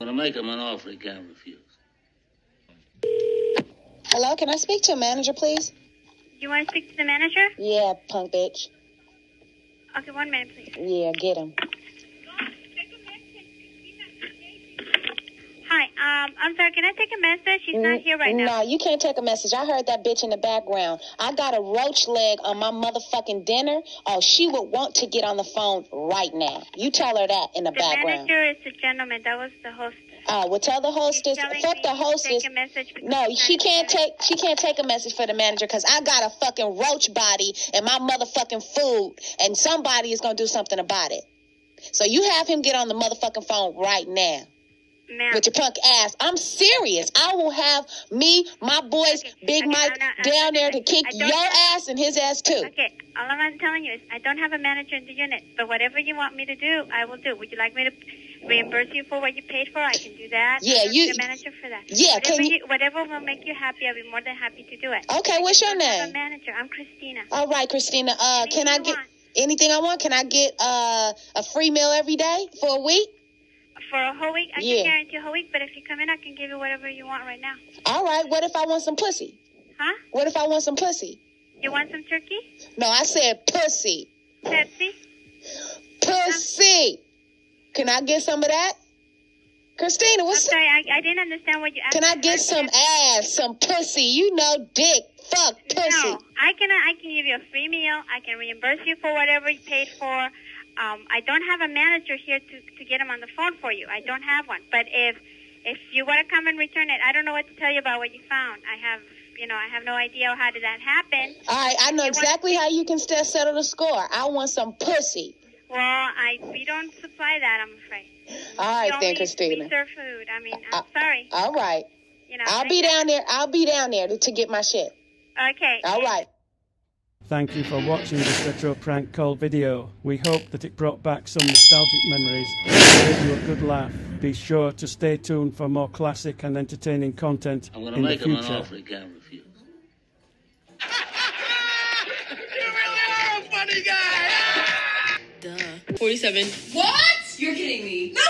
gonna make him an offer he can't refuse. Hello, can I speak to a manager, please? You want to speak to the manager? Yeah, punk bitch. Okay, one minute, please. Yeah, get him. Um, I'm sorry, can I take a message? She's not here right now. no, you can't take a message. I heard that bitch in the background. I got a roach leg on my motherfucking dinner. Oh, she would want to get on the phone right now. You tell her that in the, The background. manager is the gentleman. That was the host. Uh, well, tell the hostess. Fuck the hostess. take a message No, she can't take. She can't take a message for the manager because I got a fucking roach body and my motherfucking food, and somebody is gonna do something about it. So you have him get on the motherfucking phone right now Ma'am. with your punk ass. I'm serious. I will have me, my boys, Okay, Big okay, Mike I'm not- I'm down there to kick your have- ass and his ass too. Okay, all I'm telling you is I don't have a manager in the unit, but whatever you want me to do, I will do. Would you like me to reimburse you for what you paid for? I can do that. Yeah, you- a manager for that. Yeah, whatever, can you- whatever will make you happy, I'll be more than happy to do it. Okay, I what's your name? A manager. I'm Christina. All right, Christina. Uh, can I get want. anything I want? Can I get uh, a free meal every day for a week? For a whole week, I Yeah. can guarantee a whole week. But if you come in, I can give you whatever you want right now. All right. What if I want some pussy? Huh? What if I want some pussy? You want some turkey? No, I said pussy. Pepsi? Pussy. Can I get some of that? Christina, I'm what's sorry, I, I didn't understand what you asked. Can I get some ass, some pussy? You know, dick, fuck, pussy. No, I can I can give you a free meal. I can reimburse you for whatever you paid for. Um, I don't have a manager here to to get him on the phone for you. I don't have one. But if if you want to come and return it, I don't know what to tell you about what you found. I have you know I have no idea how did that happen. All right, I know exactly how you can still settle the score. I want some pussy. Well, I we don't supply that. I'm afraid. All right, then, Christina. We serve food. I mean, I'm Uh, sorry. All right. You know. I'll be down there. I'll be down there to, to get my shit. Okay. All right. Thank you for watching this retro prank call video. We hope that it brought back some nostalgic memories and gave you a good laugh. Be sure to stay tuned for more classic and entertaining content I'm gonna in the make him an future. offer he can't refuse. You're a funny guy. Duh. 47. What? You're kidding me. No